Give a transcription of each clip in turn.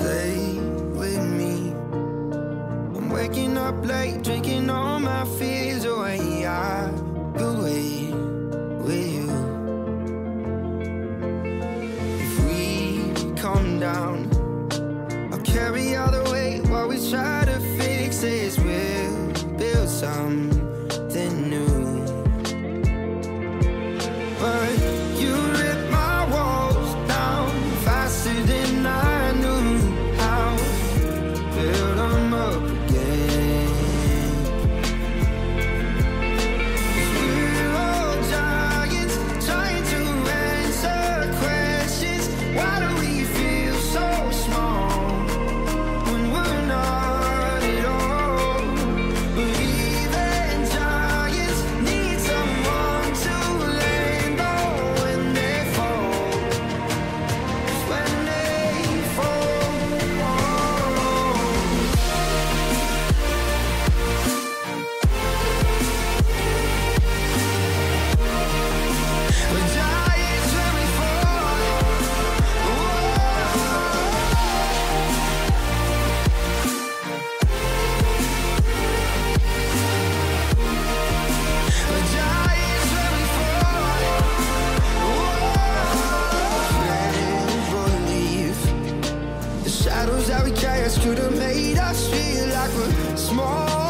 play with me. I'm waking up late, drinking all my fears away. I could have made us feel like we're small.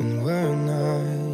and we're not.